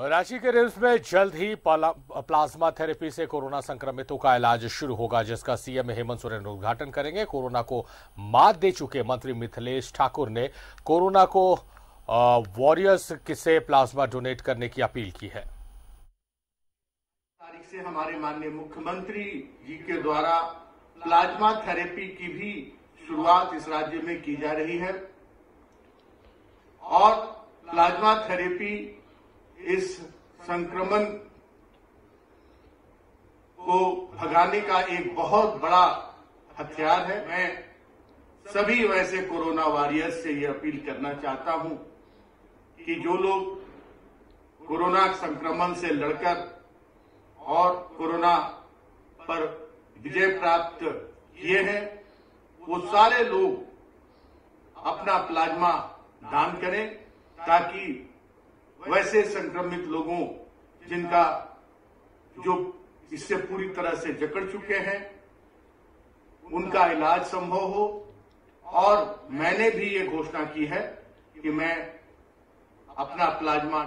रांची के रिम्स में जल्द ही प्लाज्मा थेरेपी से कोरोना संक्रमितों का इलाज शुरू होगा, जिसका सीएम हेमंत सोरेन उद्घाटन करेंगे। कोरोना को मात दे चुके मंत्री मिथिलेश ठाकुर ने कोरोना को वॉरियर्स से प्लाज्मा डोनेट करने की अपील की है। तारीख से हमारे माननीय मुख्यमंत्री जी के द्वारा प्लाज्मा थेरेपी की भी शुरुआत इस राज्य में की जा रही है। और प्लाज्मा थेरेपी इस संक्रमण को भगाने का एक बहुत बड़ा हथियार है। मैं सभी वैसे कोरोना वॉरियर्स से ये अपील करना चाहता हूँ कि जो लोग कोरोना संक्रमण से लड़कर और कोरोना पर विजय प्राप्त किए हैं, वो सारे लोग अपना प्लाज्मा दान करें ताकि वैसे संक्रमित लोगों, जिनका जो इससे पूरी तरह से जकड़ चुके हैं, उनका इलाज संभव हो। और मैंने भी ये घोषणा की है कि मैं अपना प्लाज्मा